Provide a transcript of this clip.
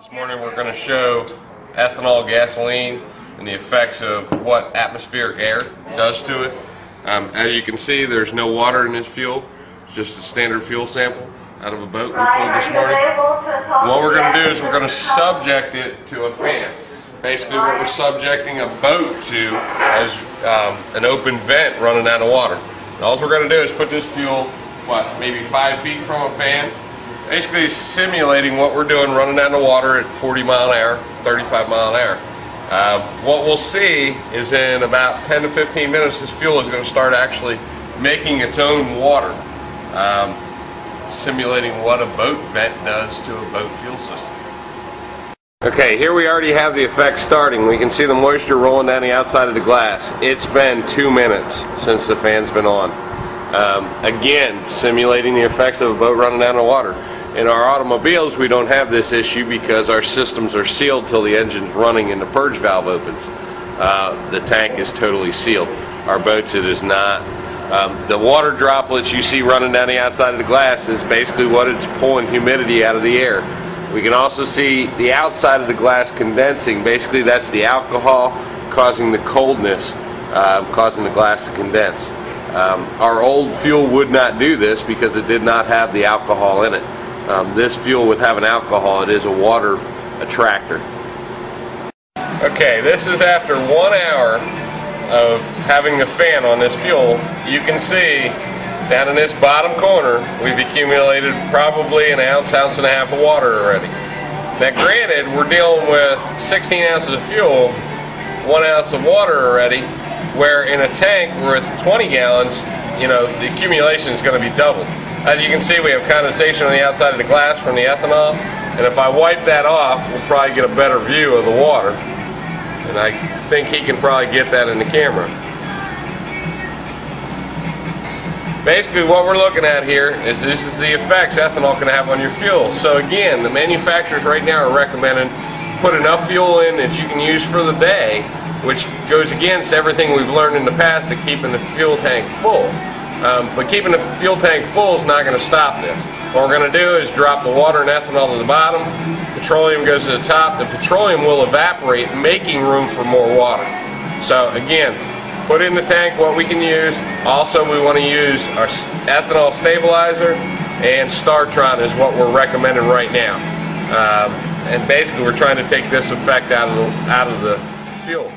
This morning we're going to show ethanol gasoline and the effects of what atmospheric air does to it. Um, as you can see, there's no water in this fuel. It's just a standard fuel sample out of a boat we pulled this morning. What we're going to do is we're going to subject it to a fan. Basically what we're subjecting a boat to is um, an open vent running out of water. And all we're going to do is put this fuel, what, maybe five feet from a fan, basically simulating what we're doing running down the water at 40 mile an hour, 35 mile an hour. Uh, what we'll see is in about 10 to 15 minutes, this fuel is going to start actually making its own water, um, simulating what a boat vent does to a boat fuel system. Okay, here we already have the effect starting. We can see the moisture rolling down the outside of the glass. It's been two minutes since the fan's been on. Um, again, simulating the effects of a boat running down the water. In our automobiles, we don't have this issue because our systems are sealed till the engine's running and the purge valve opens. Uh, the tank is totally sealed. Our boats, it is not. Um, the water droplets you see running down the outside of the glass is basically what it's pulling humidity out of the air. We can also see the outside of the glass condensing. Basically, that's the alcohol causing the coldness, uh, causing the glass to condense. Um, our old fuel would not do this because it did not have the alcohol in it. Um, this fuel with having alcohol, it is a water attractor. Okay, this is after one hour of having the fan on this fuel. You can see down in this bottom corner, we've accumulated probably an ounce, ounce and a half of water already. Now granted, we're dealing with 16 ounces of fuel, one ounce of water already, where in a tank worth 20 gallons, you know, the accumulation is going to be doubled. As you can see, we have condensation on the outside of the glass from the ethanol. And if I wipe that off, we'll probably get a better view of the water. And I think he can probably get that in the camera. Basically what we're looking at here is this is the effects ethanol can have on your fuel. So again, the manufacturers right now are recommending put enough fuel in that you can use for the day, which goes against everything we've learned in the past of keeping the fuel tank full. Um, but keeping the fuel tank full is not going to stop this. What we're going to do is drop the water and ethanol to the bottom, petroleum goes to the top, the petroleum will evaporate, making room for more water. So again, put in the tank what we can use. Also, we want to use our ethanol stabilizer and Startron is what we're recommending right now. Um, and basically, we're trying to take this effect out of the, out of the fuel.